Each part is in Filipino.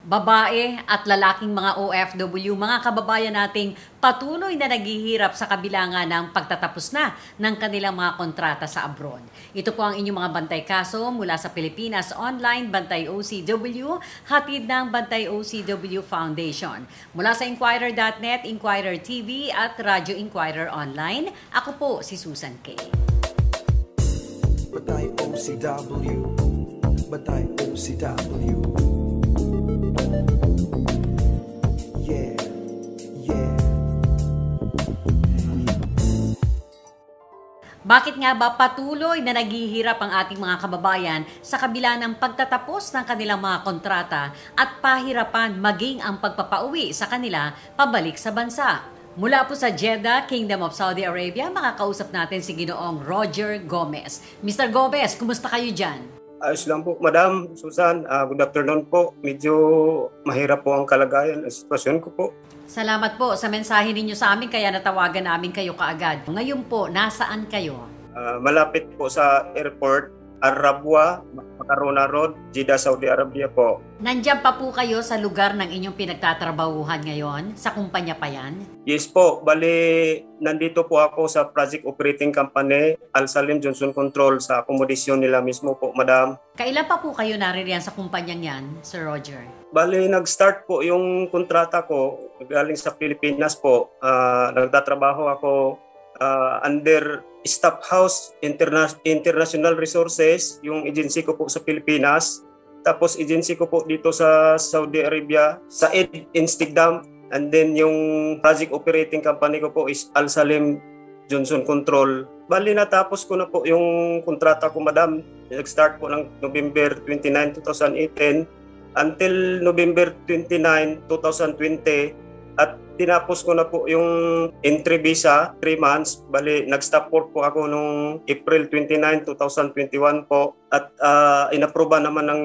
Babae at lalaking mga OFW, mga kababayan nating patuloy na naghihirap sa kabilangan ng pagtatapos na ng kanilang mga kontrata sa abroad. Ito po ang inyong mga bantay kaso mula sa Pilipinas Online Bantay OCW, hatid ng Bantay OCW Foundation. Mula sa Inquirer.net, Inquirer TV at Radyo Inquirer Online, ako po si Susan Kay. Batay OCW Batay OCW Bakit nga ba patuloy na naghihirap ang ating mga kababayan sa kabila ng pagtatapos ng kanilang mga kontrata at pahirapan maging ang pagpapauwi sa kanila pabalik sa bansa? Mula po sa Jeddah, Kingdom of Saudi Arabia, makakausap natin si Ginoong Roger Gomez. Mr. Gomez, kumusta kayo dyan? Ayos lang po, Madam Susan. Uh, good afternoon po. Medyo mahirap po ang kalagayan at sitwasyon ko po. Salamat po sa mensahe ninyo sa amin kaya natawagan namin kayo kaagad. Ngayon po, nasaan kayo? Uh, malapit po sa airport, Arabwa, Macarona Road, Jeddah, Saudi Arabia po. Nandiyan pa po kayo sa lugar ng inyong pinagtatrabahuhan ngayon? Sa kumpanya pa yan? Yes po. Bali, nandito po ako sa Project Operating Company, Al Salim Johnson Control sa akomodasyon nila mismo po, Madam. Kailan pa po kayo naririyan sa kumpanyang yan, Sir Roger? Bali, nag-start po yung kontrata ko galing sa Pilipinas po. Uh, nagtatrabaho ako uh, under Staff House Interna- International Resources, yung agency ko po sa Pilipinas. Tapos agency ko po dito sa Saudi Arabia, sa Ed Instigdam. And then yung project operating company ko po is Al Salim Johnson Control. Bali natapos ko na po yung kontrata ko, madam. Nag-start po ng November 29, 2018 until November 29, 2020 at tinapos ko na po yung entry visa, 3 months. Bali, nag-stop work po ako nung April 29, 2021 po. At uh, inaproba naman ng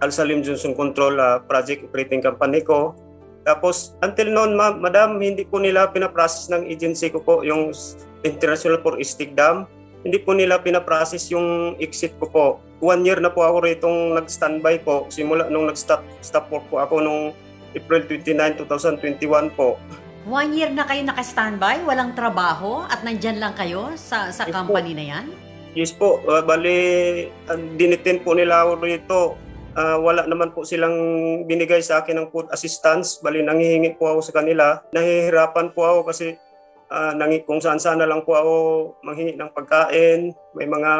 Al Salim Johnson Control uh, Project Operating Company ko. Tapos, until noon, ma- madam, hindi po nila pinaprocess ng agency ko po yung International for Istig Dam. Hindi po nila pinaprocess yung exit ko po. One year na po ako rito nag-standby po. Simula nung nag-stop stop work po ako nung April 29, 2021 po. One year na kayo naka-standby, walang trabaho at nandyan lang kayo sa, sa yes company po. na yan? Yes po. Uh, bali, uh, dinitin po nila ako rito. Uh, wala naman po silang binigay sa akin ng food assistance. Bali, nangihingi po ako sa kanila. Nahihirapan po ako kasi uh, nangi, kung saan sana lang po ako manghingi ng pagkain. May mga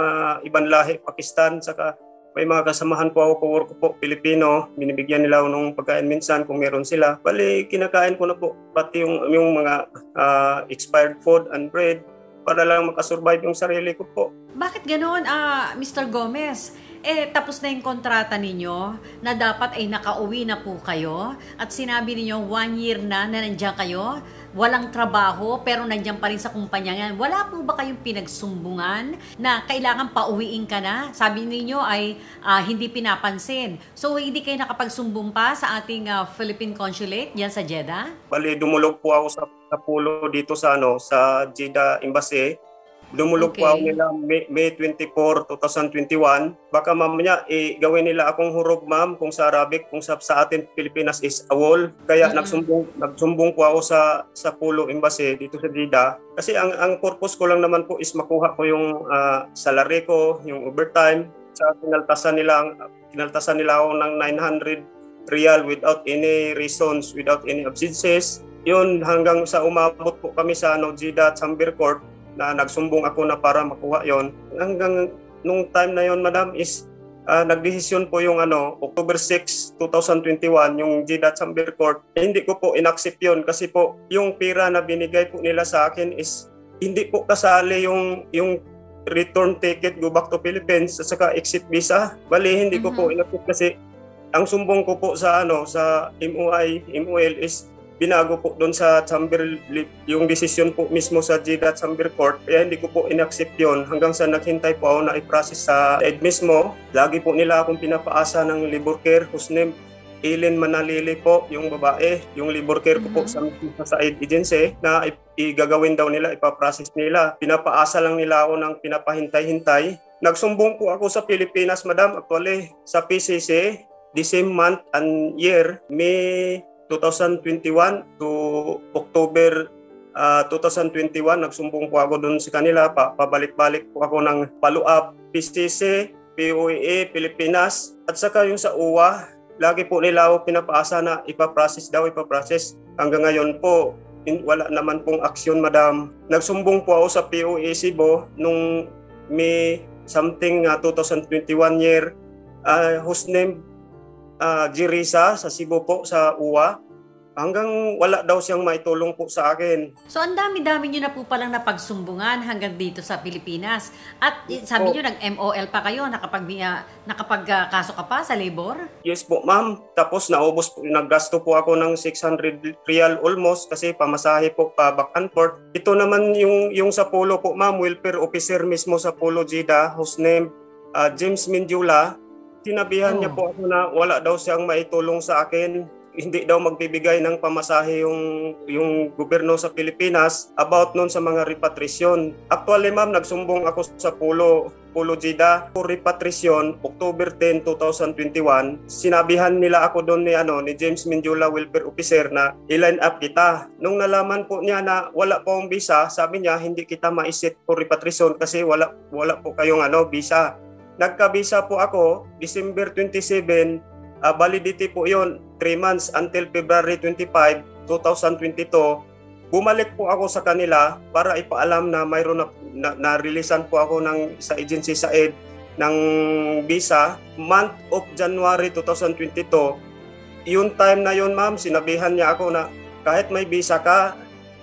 ibang lahi, Pakistan, saka may mga kasamahan po ako, co-work po, Pilipino. Binibigyan nila ako ng pagkain minsan kung meron sila. Bali, kinakain ko na po pati yung, yung mga uh, expired food and bread para lang makasurvive yung sarili ko po. Bakit ganoon, uh, Mr. Gomez? eh tapos na yung kontrata ninyo na dapat ay nakauwi na po kayo at sinabi ninyo one year na na nandiyan kayo, walang trabaho pero nandiyan pa rin sa kumpanya yan. Wala po ba kayong pinagsumbungan na kailangan pauwiin ka na? Sabi ninyo ay uh, hindi pinapansin. So hindi kayo nakapagsumbong pa sa ating uh, Philippine Consulate yan sa Jeddah? Bali, dumulog po ako sa, sa pulo dito sa ano sa Jeddah Embassy Dumulog okay. po ako nila May, May 24, 2021. Baka mamaya eh, gawin nila akong hurog ma'am kung sa Arabic, kung sa, sa atin Pilipinas is awol. Kaya mm-hmm. nagsumbong, nagsumbong po ako sa, sa Pulo Embassy dito sa Jeddah. Kasi ang, ang purpose ko lang naman po is makuha ko yung uh, salary ko, yung overtime. Sa kinaltasan nila, kinaltasan nila ako ng 900 real without any reasons, without any absences. Yun hanggang sa umabot po kami sa ano, Jeddah Chamber Court na nagsumbong ako na para makuha yon hanggang nung time na yon madam is uh, nagdesisyon po yung ano October 6 2021 yung Jeddah Chamber Court eh, hindi ko po inaccept yon kasi po yung pira na binigay po nila sa akin is hindi po kasali yung yung return ticket go back to Philippines at saka exit visa bali hindi mm-hmm. ko po mm-hmm. inaccept kasi ang sumbong ko po sa ano sa MOI MOL is binago po doon sa chamber yung desisyon po mismo sa Jeddah Chamber Court kaya hindi ko po inaccept yon hanggang sa naghintay po ako na i-process sa ED mismo lagi po nila akong pinapaasa ng labor care whose name Eileen Manalili po, yung babae, yung labor care ko po mm-hmm. sa, sa aid agency na igagawin daw nila, ipaprocess nila. Pinapaasa lang nila ako ng pinapahintay-hintay. Nagsumbong po ako sa Pilipinas, madam, actually, sa PCC the same month and year, May 2021 to October ah, 2021, nagsumbong po ako doon sa kanila. Pa, pabalik-balik po ako ng follow-up PCC, POEA, Pilipinas, at saka yung sa UWA, lagi po nila ako pinapaasa na ipaprocess daw, ipaprocess. Hanggang ngayon po, in- wala naman pong aksyon, madam. Nagsumbong po ako sa POA Cebu nung May something ah, 2021 year, uh, whose name uh, Jirisa sa Cebu po, sa UWA. Hanggang wala daw siyang maitulong po sa akin. So ang dami-dami nyo na po palang napagsumbungan hanggang dito sa Pilipinas. At eh, sabi Opo. nyo, nag-MOL pa kayo, nakapag, uh, nakapagkaso ka pa sa labor? Yes po, ma'am. Tapos naubos po, naggasto po ako ng 600 real almost kasi pamasahe po pa back and forth. Ito naman yung, yung sa Polo po, ma'am, welfare officer mismo sa Polo Jida, whose name uh, James Mindula. Tinabihan Oh. niya po ako na wala daw siyang maitulong sa akin. Hindi daw magbibigay ng pamasahe yung, yung gobyerno sa Pilipinas about nun sa mga repatriation. Actually, ma'am, nagsumbong ako sa Polo Polo Jida for repatriation October 10, 2021. Sinabihan nila ako doon ni ano ni James Mindula welfare officer na i-line up kita. Nung nalaman po niya na wala po ang visa, sabi niya hindi kita maisit for repatriation kasi wala wala po kayong ano visa. Nagka-visa po ako December 27, ah, validity po 'yon, 3 months until February 25, 2022 bumalik po ako sa kanila para ipaalam na mayroon na, na, na-releasean po ako ng sa agency sa ED ng visa. Month of January 2022 yung time na yun ma'am sinabihan niya ako na kahit may visa ka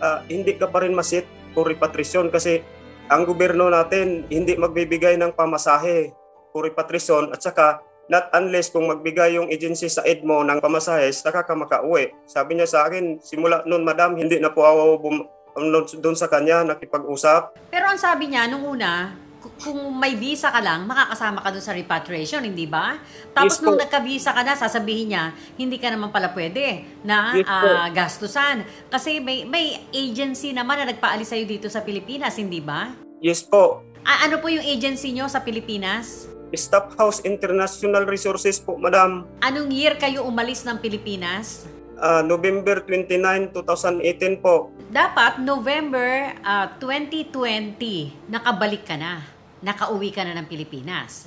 ah, hindi ka pa rin masit for repatriation kasi ang gobyerno natin hindi magbibigay ng pamasahe repatriation at saka not unless kung magbigay yung agency sa ED mo ng pamasahe, saka ka makauwi. Sabi niya sa akin, simula noon madam, hindi na po ako bum- doon sa kanya nakipag-usap. Pero ang sabi niya, nung una, ku- kung may visa ka lang, makakasama ka dun sa repatriation, hindi ba? Tapos Yes nung nagka-visa ka na, sasabihin niya, hindi ka naman pala pwede na Yes ah, gastusan. Kasi may, may agency naman na nagpaalis sa'yo dito sa Pilipinas, hindi ba? Yes po, A- ano po yung agency nyo sa Pilipinas? Staff House International Resources po madam. Anong year kayo umalis ng Pilipinas? Ah, November 29, 2018 po. Dapat November ah, 2020, nakabalik ka na. Nakauwi ka na ng Pilipinas.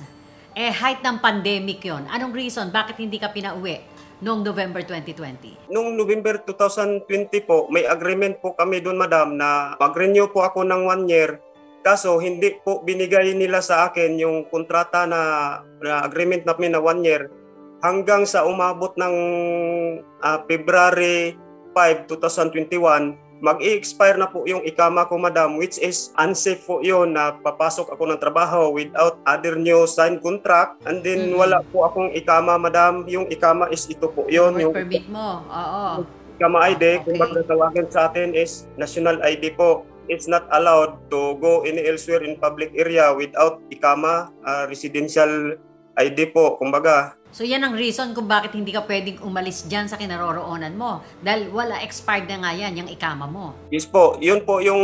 Eh, height ng pandemic yon. Anong reason? Bakit hindi ka pinauwi noong November 2020? Noong November 2020 po, may agreement po kami doon madam na mag-renew po ako ng one year Kaso hindi po binigay nila sa akin yung kontrata na, na agreement namin na one year hanggang sa umabot ng ah, February 5, 2021 mag-i-expire na po yung ikama ko madam which is unsafe po yun na papasok ako ng trabaho without other new signed contract and then Mhm. wala po akong ikama madam yung ikama is ito po yun Work yung permit mo. Oo. Kama ID, kung Okay. magtatawagin sa atin is national ID po. It's not allowed to go any elsewhere in public area without ikama, ah, residential ID po. Kumbaga, So yan ang reason kung bakit hindi ka pwedeng umalis dyan sa kinaroroonan mo. Dahil wala expired na nga yan, yung ikama mo. yes po, yun po yung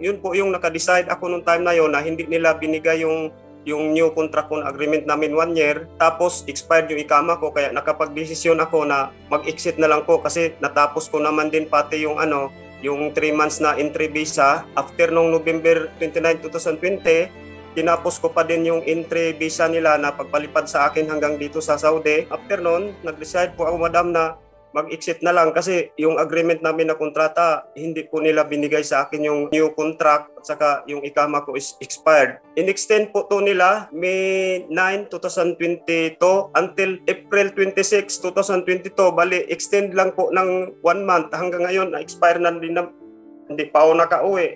yun po yung naka-decide ako nung time na yon na hindi nila binigay yung yung new contract con agreement namin one year tapos expired yung ikama ko kaya nakapag-desisyon ako na mag-exit na lang po kasi natapos ko naman din pati yung ano yung 3 months na entry visa after nung November 29, 2020 tinapos ko pa din yung entry visa nila na pagpalipad sa akin hanggang dito sa Saudi. After nun, nag-decide po ako madam na mag-exit na lang kasi yung agreement namin na kontrata, hindi po nila binigay sa akin yung new contract at saka yung ikama ko is expired. In-extend po to nila May 9, 2022 until April 26, 2022. Bali, extend lang po ng one month hanggang ngayon na-expire na din na hindi pa ako nakauwi.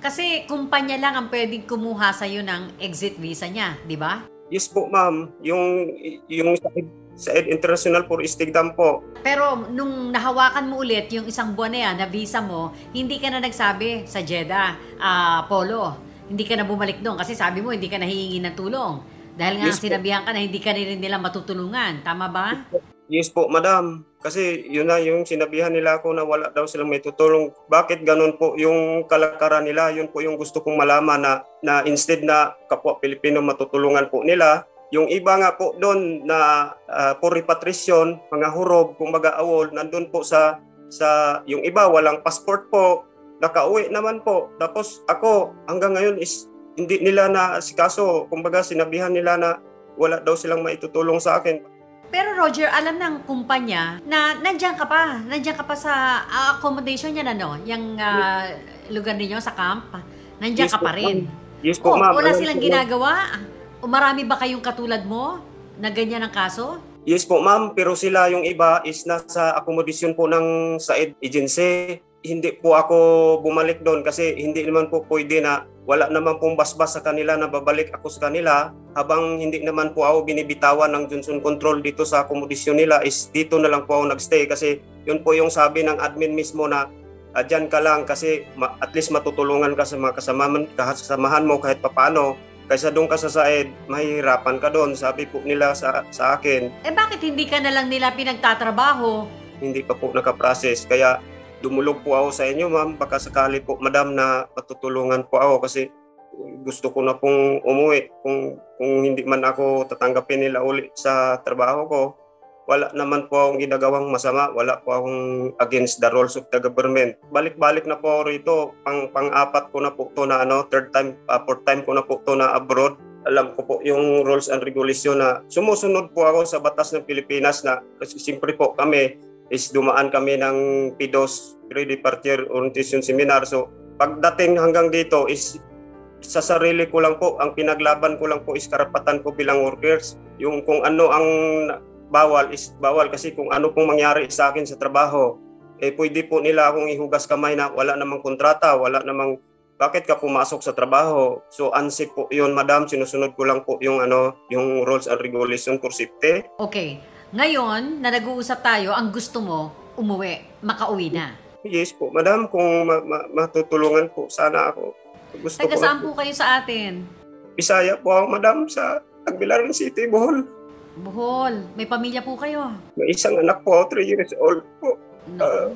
Kasi kumpanya lang ang pwedeng kumuha sa'yo ng exit visa niya, di ba? Yes po ma'am, yung yung sa, sa Ed International for Istigdam po. Pero nung nahawakan mo ulit yung isang buwan na yan na visa mo, hindi ka na nagsabi sa Jeddah, ah, Polo. Hindi ka na bumalik doon kasi sabi mo hindi ka nahihingi ng tulong. Dahil nga Yes po. sinabihan ka na hindi ka rin nila matutulungan. Tama ba? Yes po, madam. Kasi yun na yung sinabihan nila ako na wala daw silang may tutulong. Bakit ganun po yung kalakaran nila? Yun po yung gusto kong malaman na, na instead na kapwa Pilipino matutulungan po nila, Yung iba nga po doon na uh, for repatriation, mga hurob, kumbaga awol, nandun po sa sa yung iba walang passport po, nakauwi naman po. Tapos ako hanggang ngayon is hindi nila na si kaso, kumbaga sinabihan nila na wala daw silang maitutulong sa akin. Pero Roger, alam ng kumpanya na nandiyan ka pa. Nandiyan ka pa sa uh, accommodation niya, ano? Yung uh, lugar ninyo sa camp. Nandiyan Yes ka pa rin. Yes po, Oh, ma'am. wala silang ginagawa? O marami ba kayong katulad mo na ganyan ang kaso? Yes po ma'am, pero sila yung iba is nasa accommodation po ng Said Agency. Hindi po ako bumalik doon kasi hindi naman po pwede na wala naman pong basbas sa kanila na babalik ako sa kanila habang hindi naman po ako binibitawan ng Johnson Control dito sa accommodation nila is dito na lang po ako nagstay kasi yun po yung sabi ng admin mismo na uh, dyan ka lang kasi ma- at least matutulungan ka sa mga kasamahan, kasamahan mo kahit papano kaysa doon ka sa Said, mahihirapan ka doon, sabi po nila sa, sa akin Eh bakit hindi ka na lang nila pinagtatrabaho? hindi pa po nakaprocess. Kaya dumulog po ako sa inyo, ma'am. Baka sakali po, madam, na patutulungan po ako kasi gusto ko na pong umuwi. Kung, kung hindi man ako tatanggapin nila uli sa trabaho ko, wala naman po akong ginagawang masama. Wala po akong against the rules of the government. Balik-balik na po rito. Pang, pang-apat ko na po to na ano, third time, uh, fourth time ko na po to na abroad alam ko po yung rules and regulation na sumusunod po ako sa batas ng Pilipinas na kasi siyempre po kami is dumaan kami ng PIDOS Pre-Departure Orientation Seminar. So pagdating hanggang dito is sa sarili ko lang po, ang pinaglaban ko lang po is karapatan ko bilang workers. Yung kung ano ang bawal is bawal kasi kung ano pong mangyari sa akin sa trabaho, eh pwede po nila akong ihugas kamay na wala namang kontrata, wala namang bakit ka pumasok sa trabaho? So unsafe po 'yun, madam. Sinusunod ko lang po yung ano, yung rules and regulation for safety. Okay. Ngayon, na nag-uusap tayo, ang gusto mo, umuwi, makauwi na. Yes po, madam, kung ma- ma- matutulungan po sana ako. Gusto Taga saan po kayo sa atin? Bisaya po ako, madam, sa Tagbilaran City, Bohol. Bohol. May pamilya po kayo. May isang anak po, 3 years old po. No. Ah,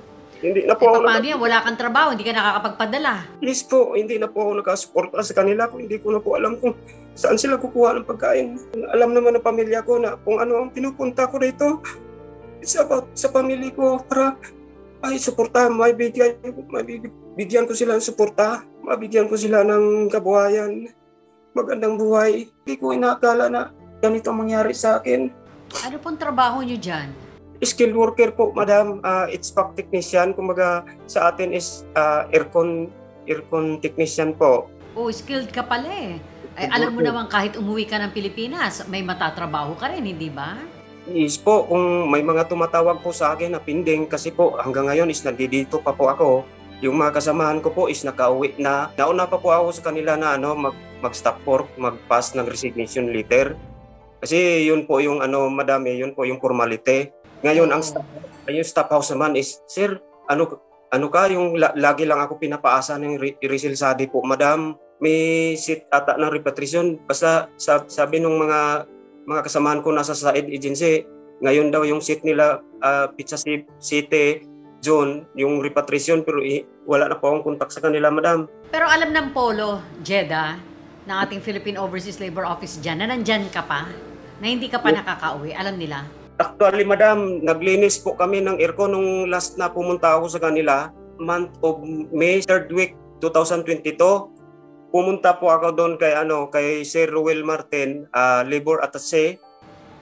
hindi na eh, po ako paano yan? Wala kang trabaho, hindi ka nakakapagpadala. Yes po, hindi na po ako nakasuporta sa kanila kung hindi ko na po alam kung saan sila kukuha ng pagkain. Alam naman ng pamilya ko na kung ano ang pinupunta ko. It's about sa pamilya ko para ay suporta, may bigyan, may big- bigyan ko sila ng suporta, mabigyan ko sila ng kabuhayan, magandang buhay. Hindi ko inakala na ganito ang mangyari sa akin. Ano pong trabaho nyo dyan? skilled worker po, madam. Uh, it's pack technician. Kumbaga sa atin is uh, aircon aircon technician po. Oh, skilled ka pala eh. Ay, alam mo naman kahit umuwi ka ng Pilipinas, may matatrabaho ka rin, hindi ba? Is po, kung may mga tumatawag po sa akin na pinding kasi po hanggang ngayon is nandito pa po ako. Yung mga kasamahan ko po is nakauwi na. Nauna pa po ako sa kanila na ano, mag, mag-stop work, mag-pass ng resignation letter. Kasi yun po yung ano, madami, yun po yung formality. Ngayon, ang staff, yung staff house naman is, Sir, ano ano ka, yung la- lagi lang ako pinapaasa ng re- resale sadi po, Madam, may seat ata ng repatriation. Basta sab- sabi nung mga mga kasamahan ko nasa side agency, ngayon daw yung seat nila, ah, Pizza Ci- City, Zone, yung repatriation, pero i- wala na po akong contact sa kanila, Madam. Pero alam ng Polo, Jeddah, ng ating Philippine Overseas Labor Office dyan, na nandyan ka pa, na hindi ka pa nakakauwi, alam nila. Actually, madam, naglinis po kami ng aircon nung last na pumunta ako sa kanila, month of May, third week 2022. Pumunta po ako doon kay ano kay Sir Ruel Martin, ah, labor attaché.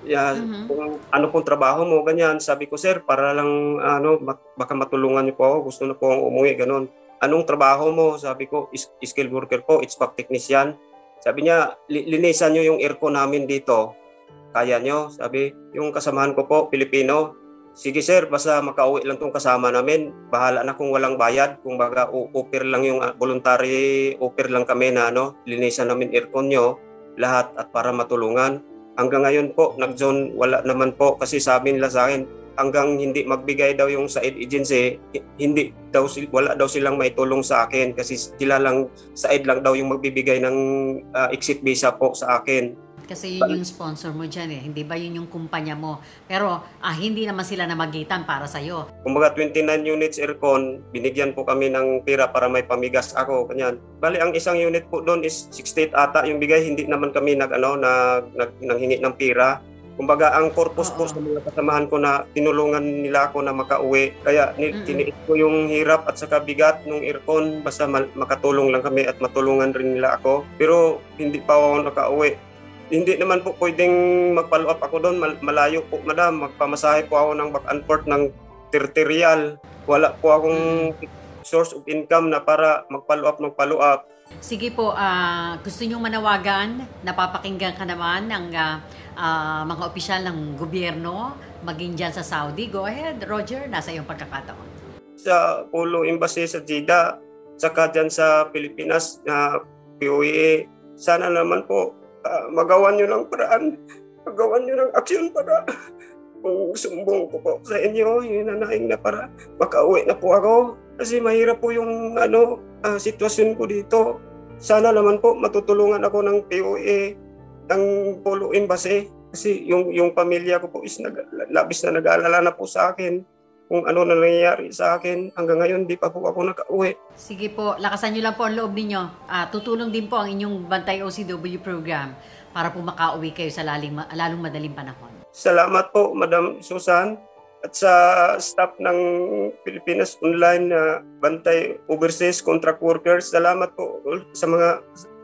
Yeah, Mhm. kung ano pong trabaho mo, ganyan. Sabi ko, sir, para lang, ano, baka matulungan niyo po ako. Gusto na po akong umuwi, ganun. Anong trabaho mo? Sabi ko, is- skill worker po, it's pack technician. Sabi niya, "Li- linisan niyo yung aircon namin dito. Kaya niyo? Sabi, yung kasamahan ko po, Pilipino. Sige sir, basta makauwi lang tong kasama namin. Bahala na kung walang bayad. Kung baga u- offer lang yung ah, voluntary offer lang kami na ano, linisan namin aircon nyo. Lahat at para matulungan. Hanggang ngayon po, nag-zone, wala naman po kasi sabi nila sa akin, hanggang hindi magbigay daw yung side agency, hi- hindi daw wala daw silang may tulong sa akin kasi sila lang side lang daw yung magbibigay ng ah, exit visa po sa akin. Kasi yun yung sponsor mo dyan eh. Hindi ba yun yung kumpanya mo? Pero ah, hindi naman sila namagitan para sa'yo. Kumbaga 29 units aircon, binigyan po kami ng pira para may pamigas ako kanyan. Bali ang isang unit po doon is 68 ata yung bigay, hindi naman kami nag ano nag, nag nanghingi ng pira. Kumbaga ang purpose po Oo. sa mga kasamahan ko na tinulungan nila ako na makauwi. Kaya ni, Mm-mm. tiniis ko yung hirap at saka bigat ng aircon basta makatulong lang kami at matulungan rin nila ako. Pero hindi pa ako nakauwi. Hindi naman po pwedeng mag-follow up ako doon. Mal- malayo po, madam. Magpamasahe po ako ng back and forth ng 30 real. Wala po akong source of income na para mag-follow up, mag-follow up. Sige po, ah, gusto nyo manawagan, napapakinggan ka naman ng ah, ah, mga opisyal ng gobyerno, maging dyan sa Saudi. Go ahead, Roger, nasa iyong pagkakataon. Sa Polo Embassy sa Jeddah, saka dyan sa Pilipinas na POEA, sana naman po ah, magawan nyo ng paraan, magawan nyo ng aksyon para kung sumbong ko po sa inyo, yun na para makauwi na po ako. Kasi mahirap po yung ano, ah, sitwasyon ko dito. Sana naman po matutulungan ako ng POA ng Polo Embassy. Kasi yung, yung pamilya ko po is nag, labis na nag-aalala na po sa akin kung ano na nangyayari sa akin. Hanggang ngayon, di pa po ako nakauwi. Sige po, lakasan nyo lang po ang loob ninyo. Ah, tutulong din po ang inyong Bantay OCW program para po makauwi kayo sa laling, lalong madaling panahon. Salamat po, Madam Susan. At sa staff ng Pilipinas Online na Bantay Overseas Contract Workers, salamat po sa mga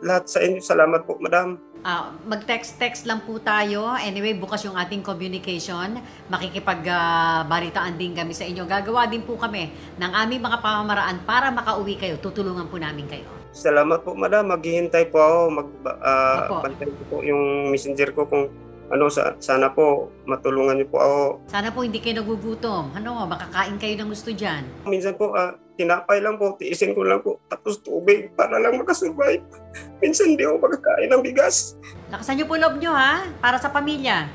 lahat sa inyo. Salamat po, Madam. Ah, mag-text-text lang po tayo. Anyway, bukas yung ating communication. Makikipag-balitaan din kami sa inyo. Gagawa din po kami ng aming mga pamamaraan para makauwi kayo. Tutulungan po namin kayo. Salamat po, Madam. Maghihintay po ako. Mag, ah, Opo. bantay ko po yung messenger ko kung ano, sa, sana po matulungan niyo po ako. Sana po hindi kayo nagugutom. Ano, makakain kayo ng gusto dyan. Minsan po, ah, tinapay lang po, tiisin ko lang po, tapos tubig para lang makasurvive. Minsan di ako makakain ng bigas. Lakasan niyo po loob nyo ha, para sa pamilya.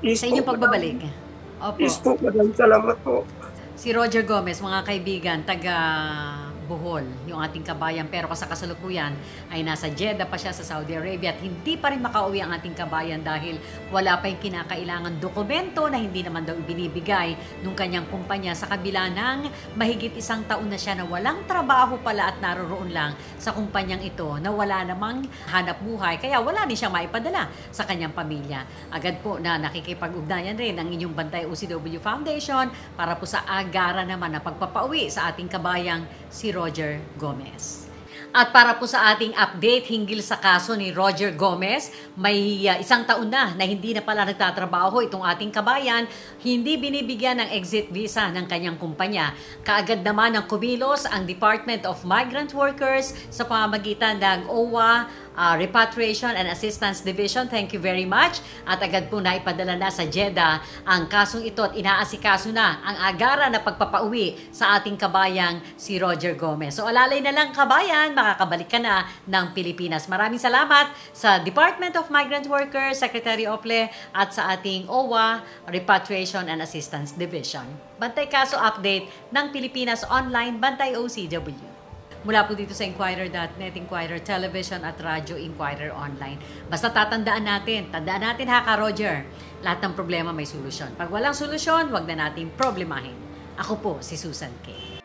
Yes Sa inyong po, pagbabalik. Opo. Yes po, madam. Salamat po. Si Roger Gomez, mga kaibigan, taga Bohol, yung ating kabayan. Pero sa kasalukuyan ay nasa Jeddah pa siya sa Saudi Arabia at hindi pa rin makauwi ang ating kabayan dahil wala pa yung kinakailangan dokumento na hindi naman daw ibinibigay nung kanyang kumpanya sa kabila ng mahigit isang taon na siya na walang trabaho pala at naroroon lang sa kumpanyang ito na wala namang hanap buhay kaya wala din siyang maipadala sa kanyang pamilya. Agad po na nakikipag-ugnayan rin ang inyong Bantay OCW Foundation para po sa agara naman na pagpapauwi sa ating kabayang si Roger Gomez. At para po sa ating update hinggil sa kaso ni Roger Gomez, may uh, isang taon na na hindi na pala nagtatrabaho itong ating kabayan, hindi binibigyan ng exit visa ng kanyang kumpanya. Kaagad naman ng kumilos ang Department of Migrant Workers sa pamamagitan ng OWA uh, Repatriation and Assistance Division. Thank you very much. At agad po na ipadala na sa Jeddah ang kasong ito at inaasikaso na ang agara na pagpapauwi sa ating kabayang si Roger Gomez. So alalay na lang kabayan, makakabalik ka na ng Pilipinas. Maraming salamat sa Department of Migrant Workers, Secretary Ople at sa ating OWA Repatriation and Assistance Division. Bantay Kaso Update ng Pilipinas Online, Bantay OCW. Mula po dito sa Inquirer.net, Inquirer Television at Radyo Inquirer Online. Basta tatandaan natin, tandaan natin ha ka Roger, lahat ng problema may solusyon. Pag walang solusyon, wag na natin problemahin. Ako po si Susan K.